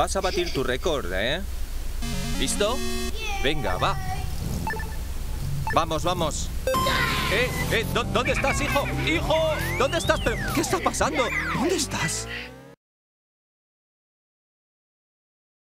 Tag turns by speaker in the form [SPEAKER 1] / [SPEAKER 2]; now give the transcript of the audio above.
[SPEAKER 1] Vas a batir tu récord, ¿eh? ¿Listo? Venga, va. Vamos, vamos. ¡Eh! ¡Eh! ¿Dónde estás, hijo? ¡Hijo! ¿Dónde estás? ¿Pero qué está pasando? ¿Dónde estás?